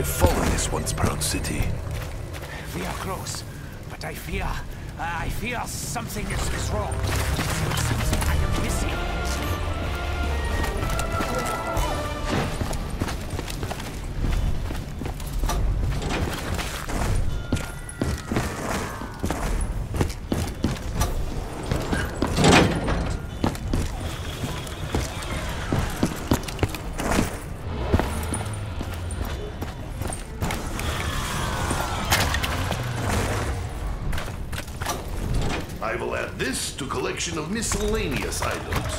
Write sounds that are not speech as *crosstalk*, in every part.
befallen this once proud city. We are close, but I fear... Uh, I fear something is, is wrong. Something I am missing. collection of miscellaneous items.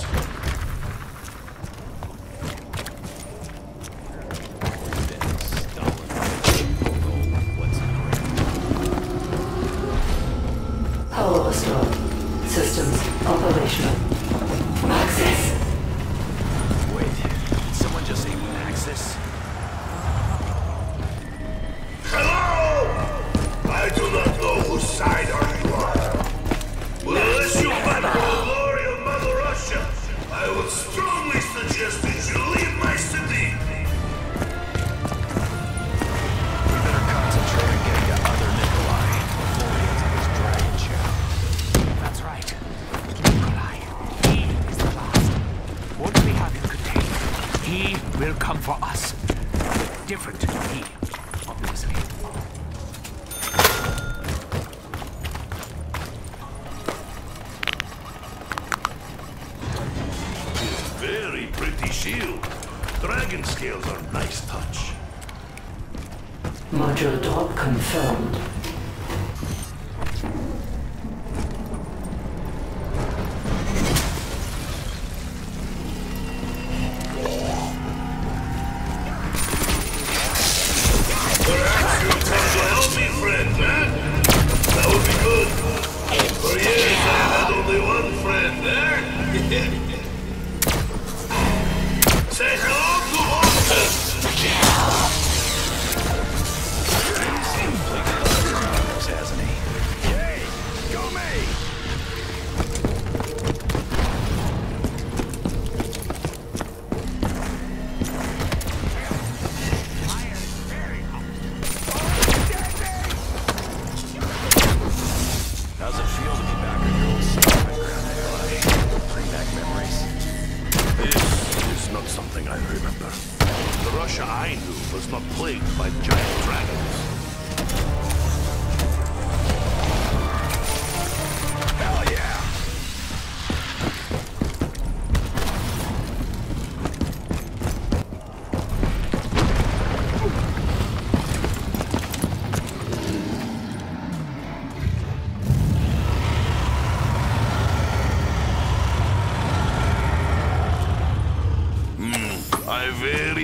I would strongly suggest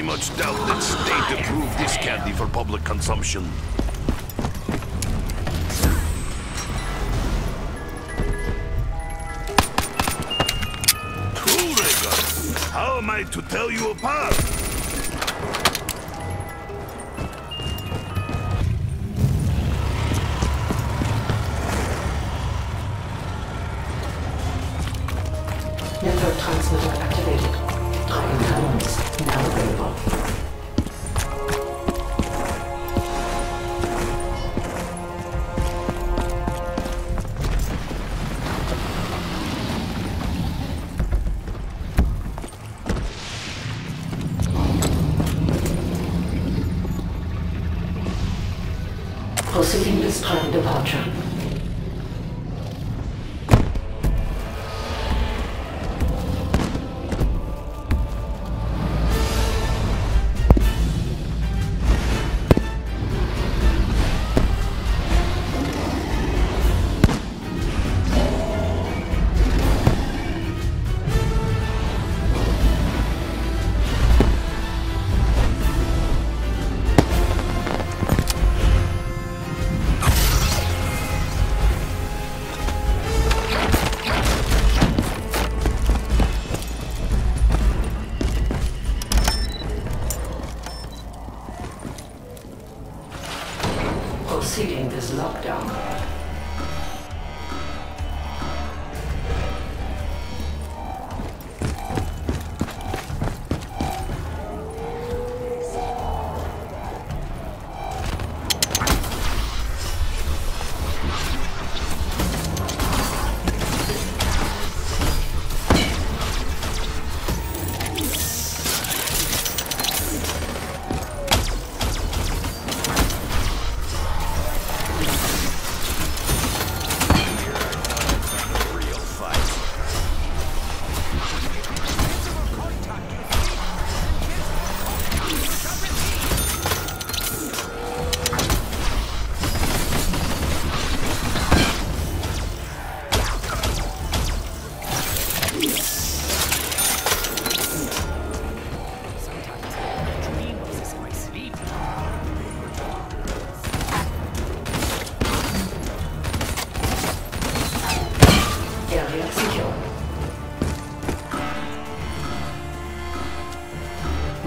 much doubt that state approved this candy for public consumption. Cool, How am I to tell you apart? kind of Ultra. exceeding this lockdown.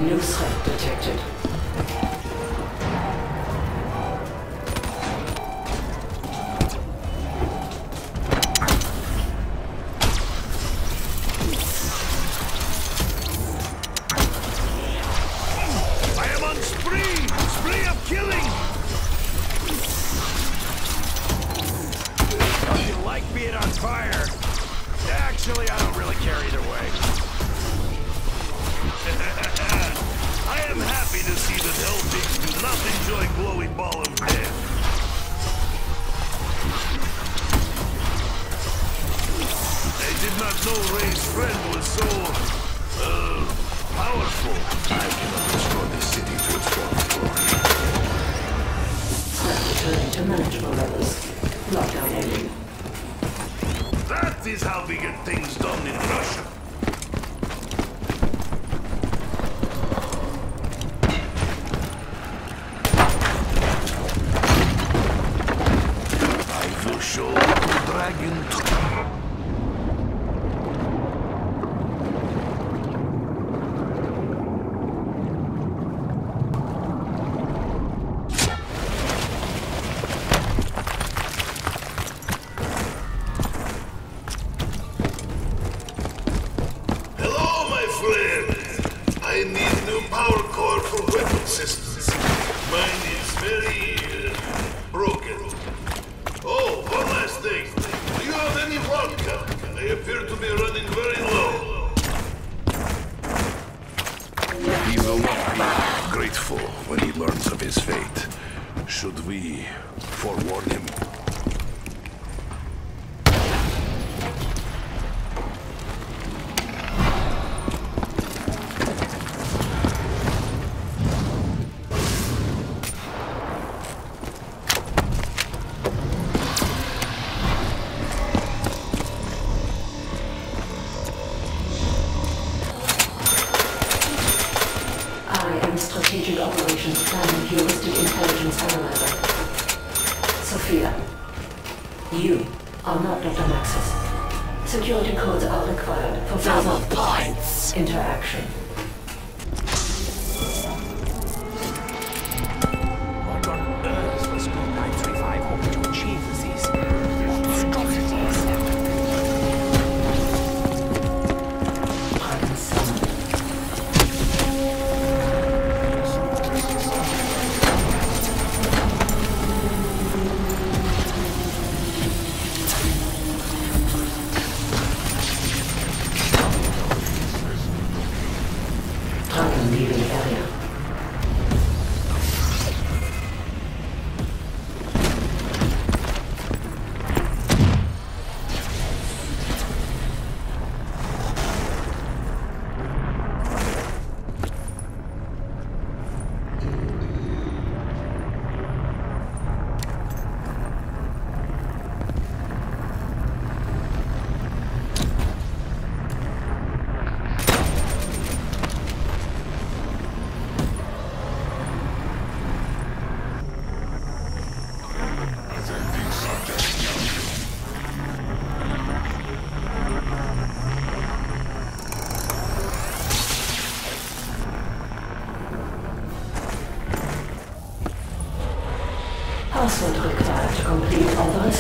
New site detected. Драгин. another. Sophia, you are not Dr. Maxis. Security codes are required for further points interaction.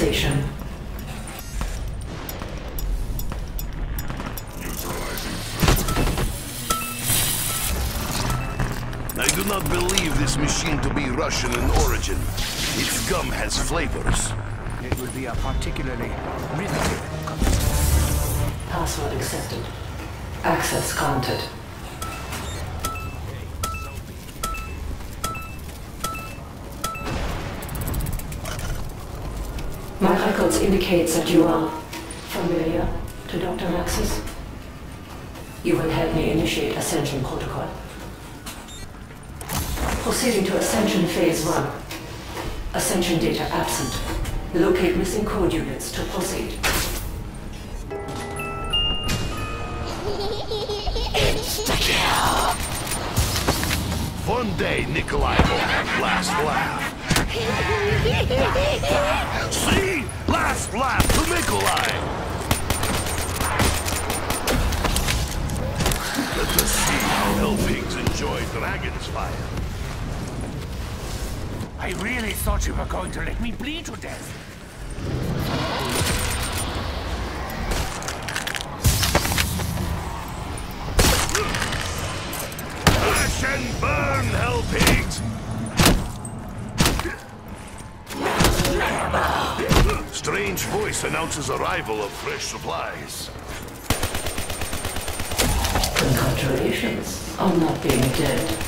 Complete authorization. I do not believe this machine to be Russian in origin. Its gum has flavors. It will be a particularly riveting Password accepted. Access granted. Indicates that you are familiar to Dr. Maxis. You will help me initiate Ascension Protocol. Proceeding to Ascension Phase 1. Ascension data absent. Locate missing code units to proceed. One day, Nikolai will have last laugh. *laughs* See? Last laugh to Nikolai! Let us see how Hell Pigs enjoy Dragon's Fire. I really thought you were going to let me bleed to death. Crash and burn, Hell Strange voice announces arrival of fresh supplies. Congratulations on not being dead.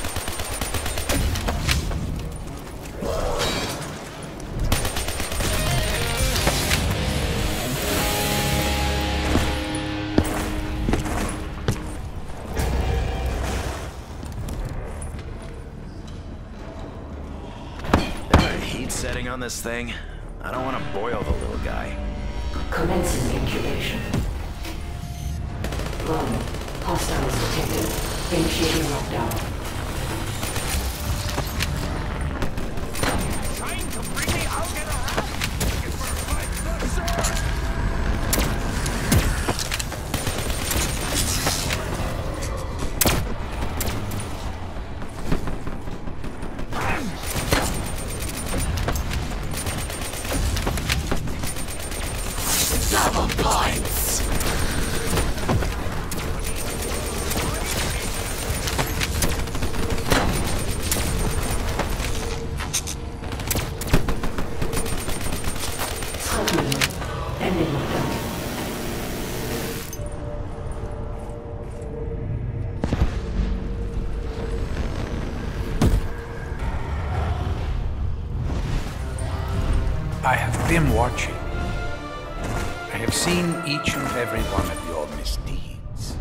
The heat setting on this thing? I don't want to boil the little guy. Commencing incubation. One. Hostiles detected. Initiating lockdown. Trying to bring watching. I have seen each and every one of your misdeeds.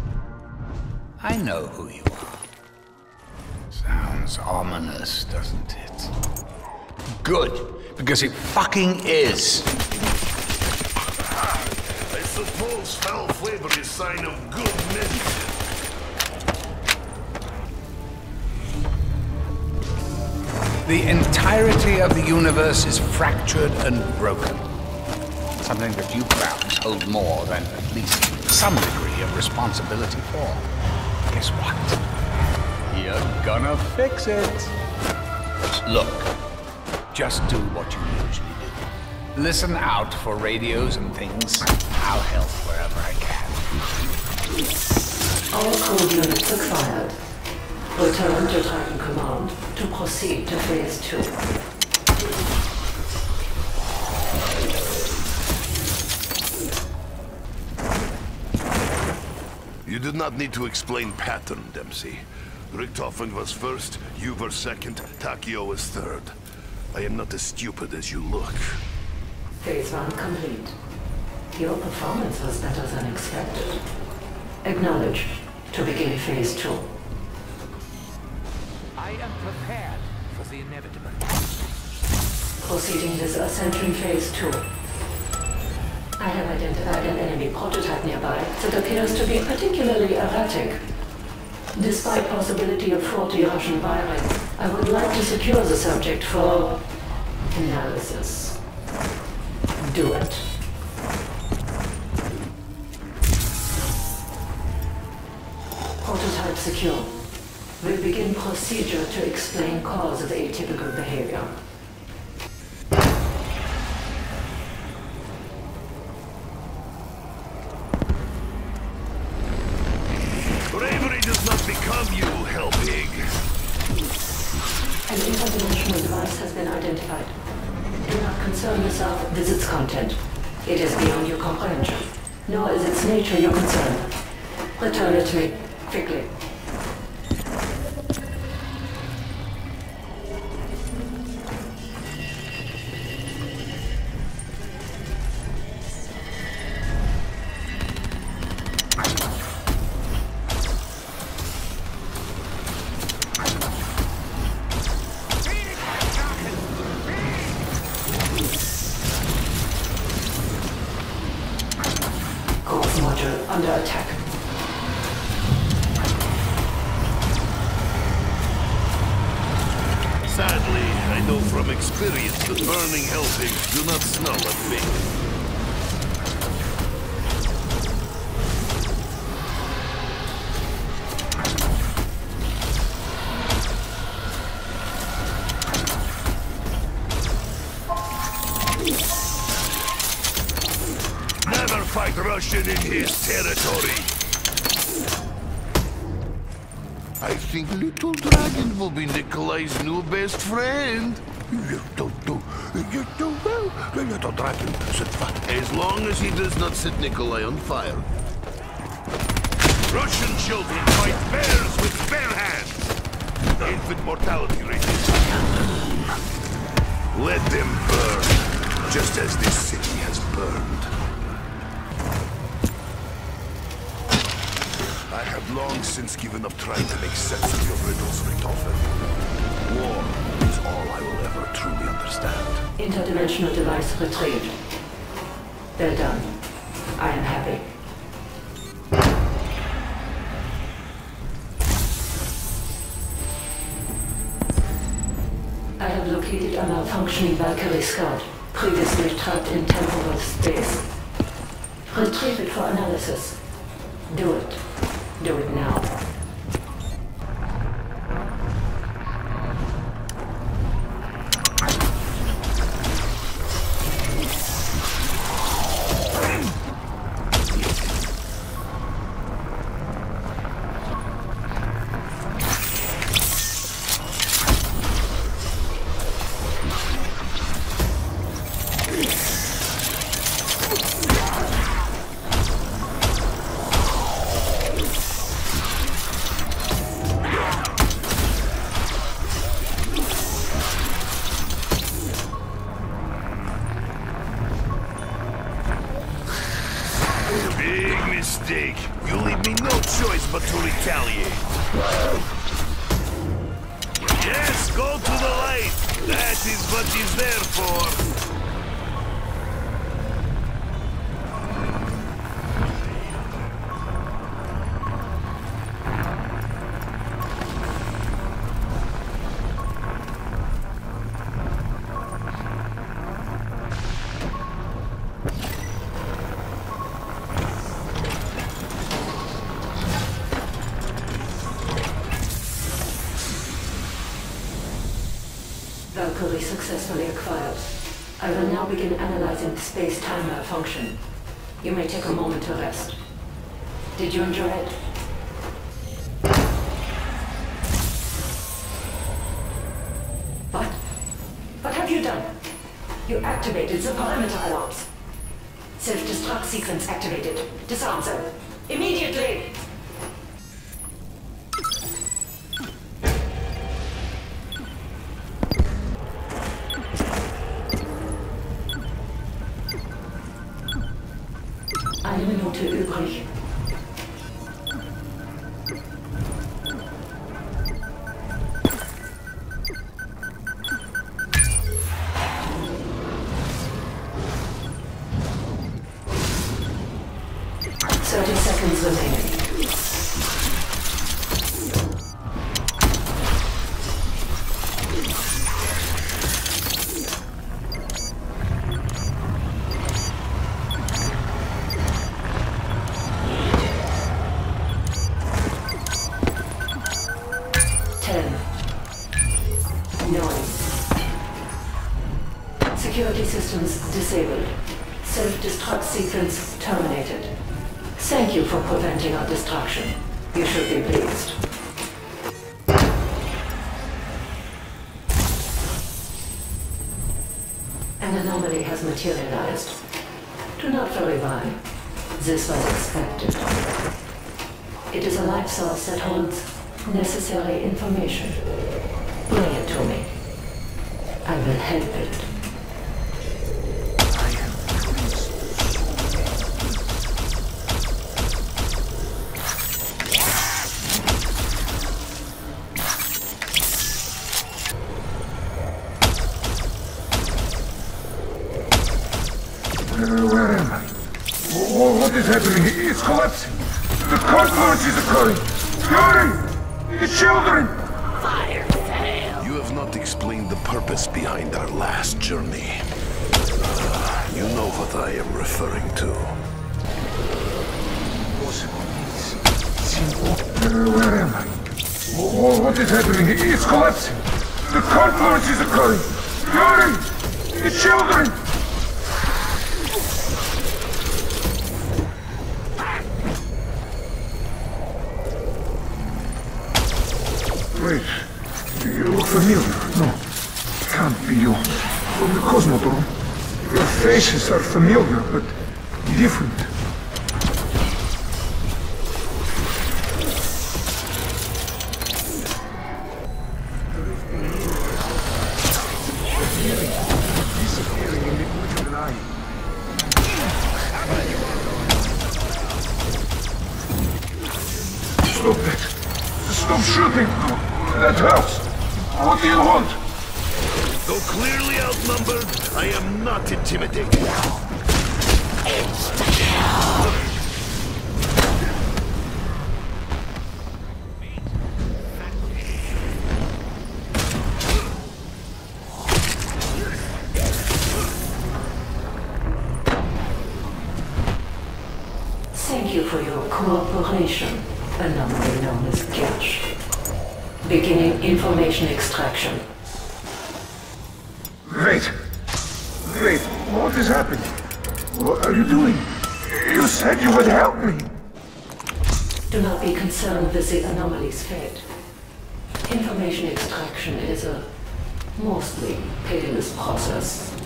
I know who you are. Sounds ominous, doesn't it? Good, because it fucking is. I suppose foul flavor is sign of good medicine. The entirety of the universe is fractured and broken. Something that you perhaps hold more than at least some degree of responsibility for. Guess what? You're gonna fix it. Look, just do what you usually do. Listen out for radios and things. I'll help wherever I can. All code units acquired. Return to Titan Command to proceed to Phase 2. You did not need to explain pattern, Dempsey. Richtofen was first, you were second, Takeo was third. I am not as stupid as you look. Phase 1 complete. Your performance was better than expected. Acknowledge to begin Phase 2. I am prepared for the inevitable. Proceeding with Ascension Phase 2. I have identified an enemy prototype nearby that appears to be particularly erratic. Despite possibility of faulty Russian wiring, I would like to secure the subject for analysis. Do it. Prototype secure. We'll begin procedure to explain cause of atypical behavior. Burning do not smell a thing. Never fight Russian in his territory. I think Little Dragon will be Nikolai's new best friend. You do, well, the Little Dragon set fire. As long as he does not set Nikolai on fire. Russian children fight bears with bare hands. Infant mortality rate Let them burn, just as this city has burned. I have long since given up trying to make sense of your riddles, Richtofen. War all I will ever truly understand. Interdimensional device retrieved. Well done. I am happy. I have located a malfunctioning Valkyrie Scout, previously trapped in temporal space. Retrieve it for analysis. Do it. Do it now. Mistake. You leave me no choice but to retaliate. Yes, go to the light. That is what he's there for. Space-time malfunction. You may take a moment to rest. Did you enjoy it? Materialized. Do not worry why. This was expected. It is a life source that holds necessary information. Bring it to me. I will help it. Familiar, but different. Stop that. Stop shooting. That hurts. What do you want? Clearly outnumbered, I am not intimidated. Thank you for your cooperation, anomaly known as Gersh. Beginning information extraction. Anomaly's fate. Information extraction is a mostly painless process.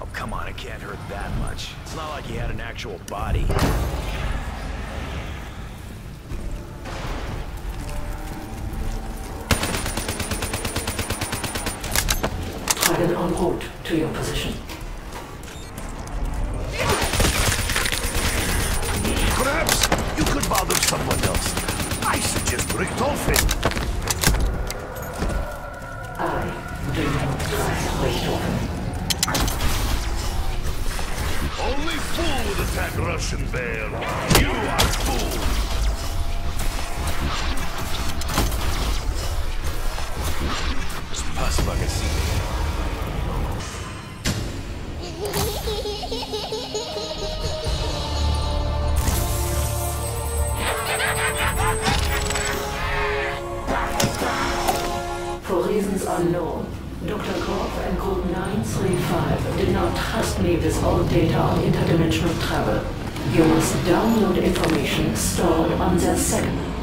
Oh, come on, it can't hurt that much. It's not like he had an actual body. Trident en route to your position. Perhaps you could bother someone else. I suggest Richtofen. I do not trust Richtofen. Only fool would attack Russian bear. You are fool. It's possible I can see For reasons unknown, Dr. Groph and Group 935 did not trust me with all data on interdimensional travel. You must download information stored on their second.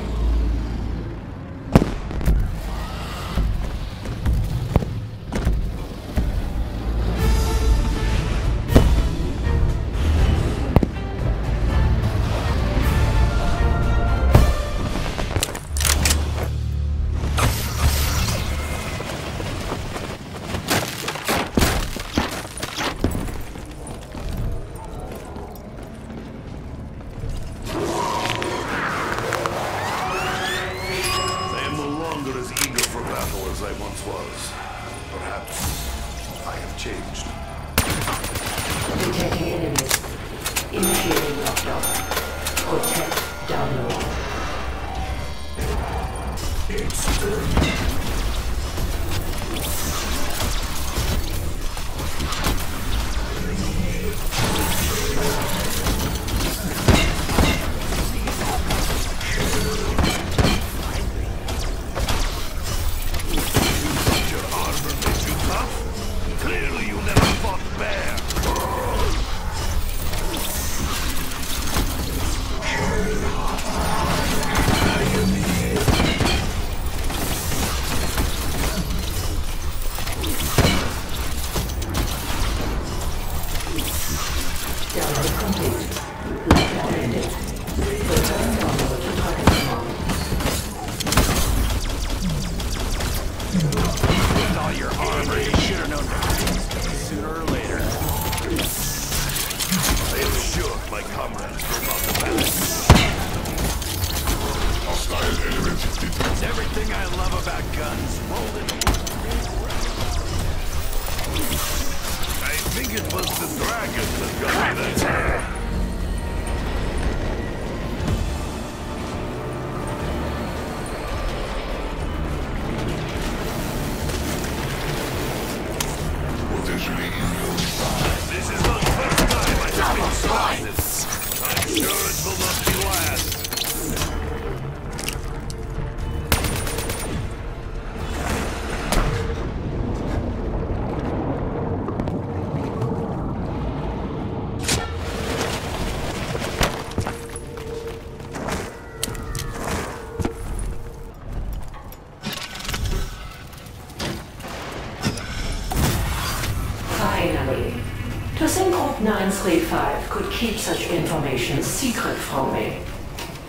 Group 935 could keep such information secret from me.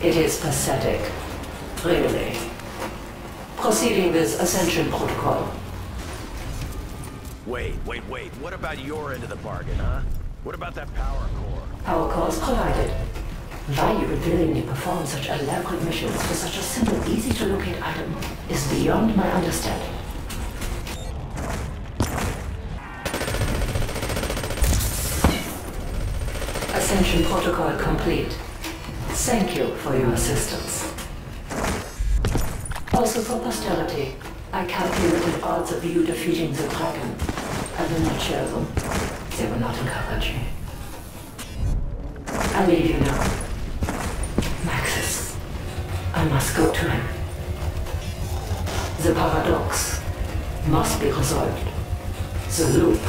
It is pathetic. Really. Proceeding with Ascension Protocol. Wait, wait, wait. What about your end of the bargain, huh? What about that power core? Our cause collided. Why you would willingly perform such elaborate missions for such a simple, easy-to-locate item is beyond my understanding. Ascension Protocol complete. Thank you for your assistance. Also for posterity, I calculated odds of you defeating the dragon. I will not share them. They were not encouraging. I leave you now. Maxis. I must go to him. The paradox must be resolved. The loop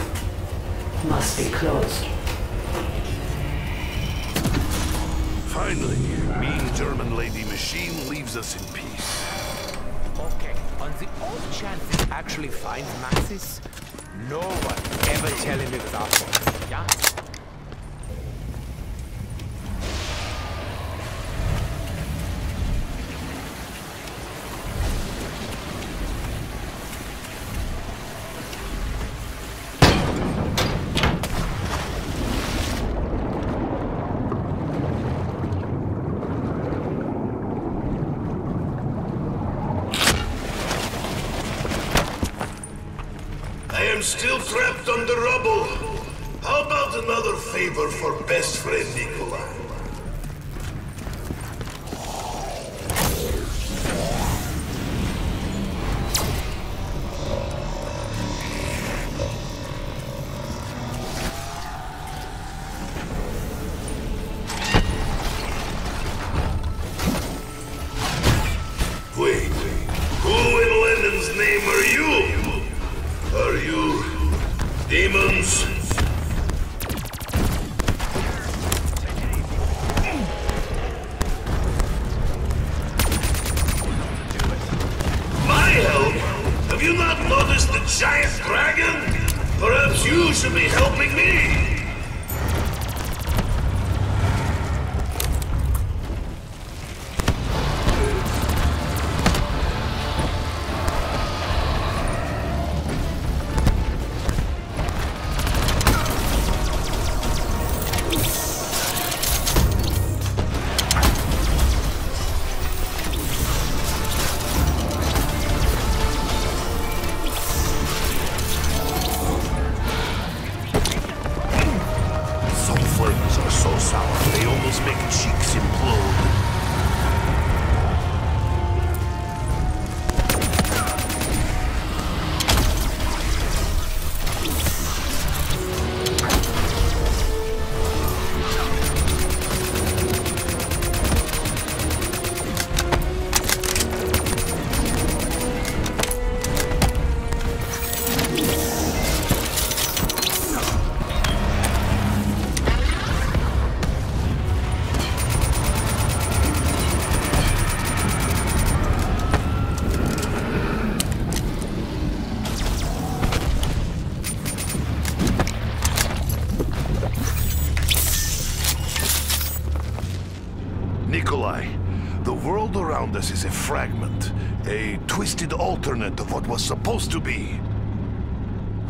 must be closed. Finally, mean German lady machine leaves us in peace. Okay, on the off chance it actually finds Maxis, no one ever tell him it was our fault. Yeah? Favor for best friend twisted alternate of what was supposed to be.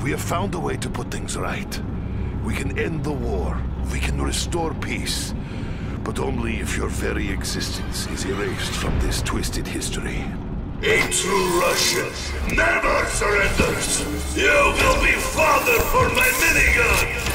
We have found a way to put things right. We can end the war. We can restore peace. But only if your very existence is erased from this twisted history. A true Russian never surrenders! You will be father for my minigun!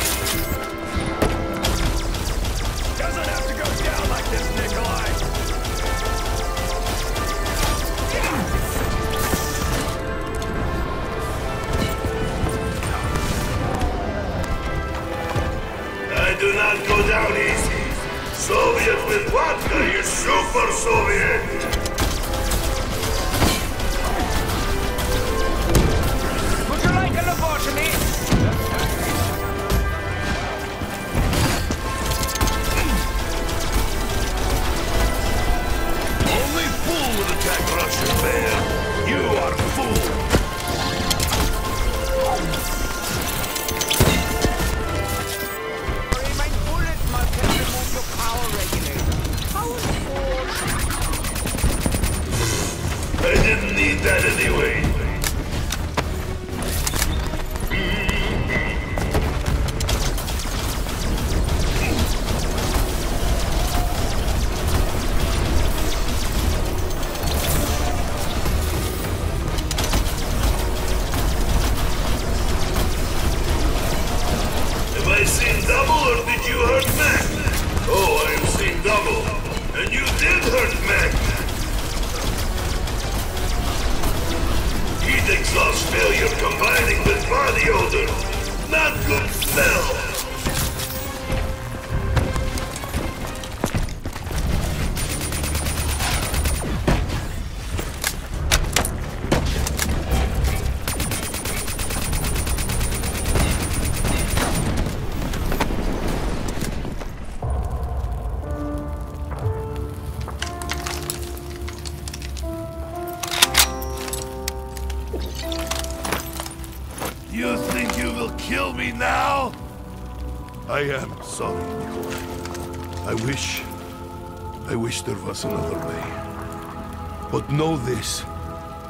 Was another way. But know this.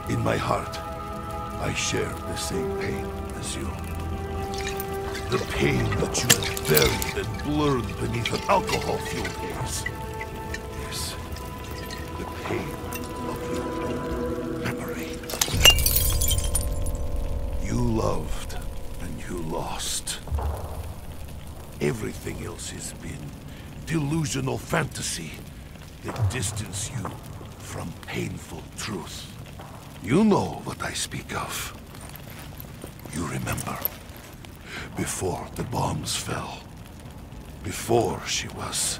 In my heart, I share the same pain as you. The pain that you have buried and blurred beneath an alcohol-fueled haze. Yes. The pain of your memory. You loved and you lost. Everything else has been delusional fantasy that distance you from painful truth. You know what I speak of. You remember. Before the bombs fell. Before she was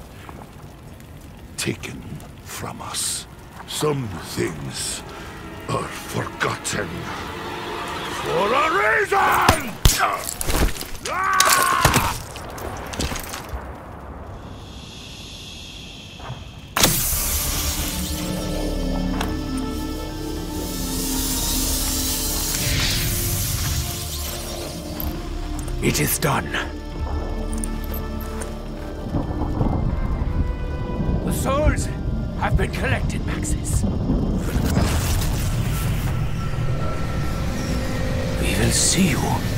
taken from us. Some things are forgotten. For a reason! Ah! It is done. The souls have been collected, Maxis. We will see you.